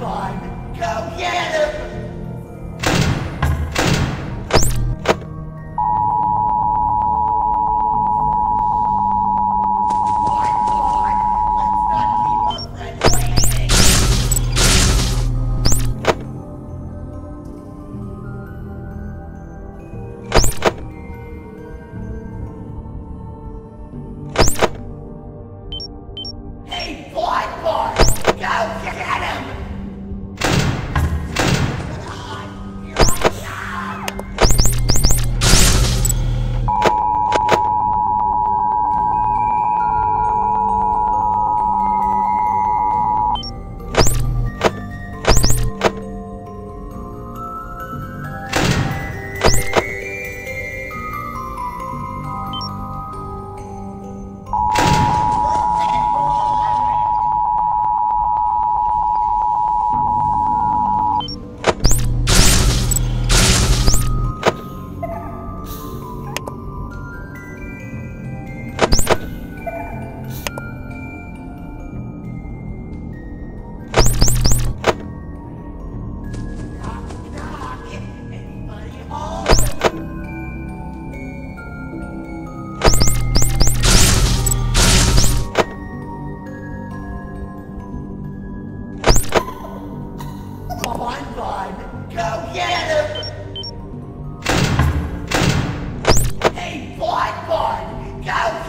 fun. Go get it! Go get him! Hey, Bloodborne! Go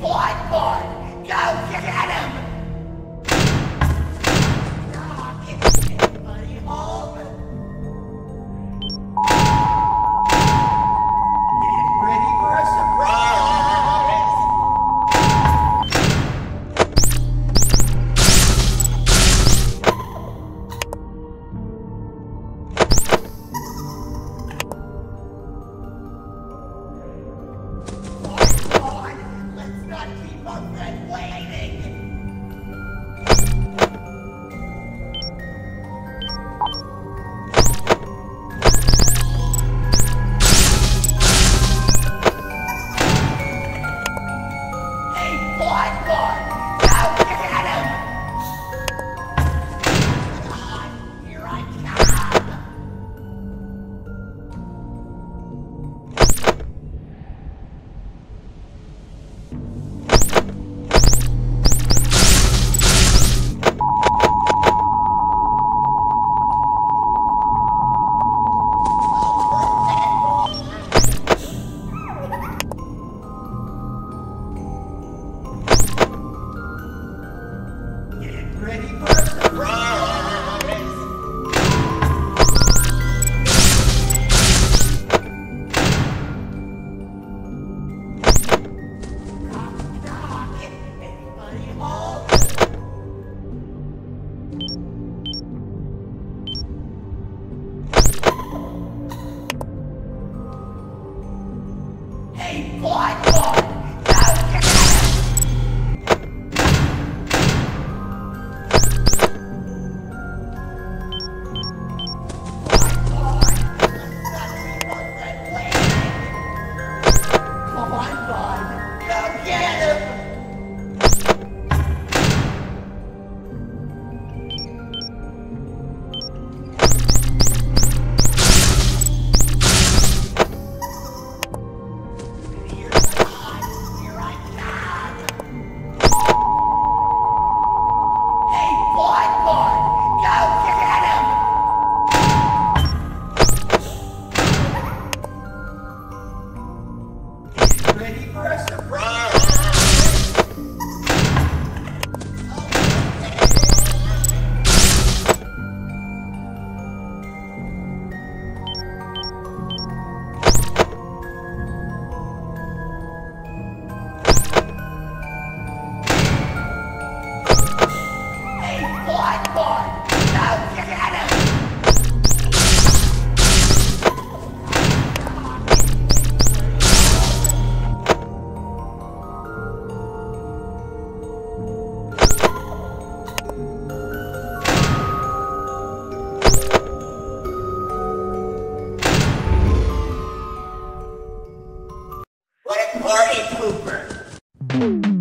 Boy! Go get Blind or a pooper.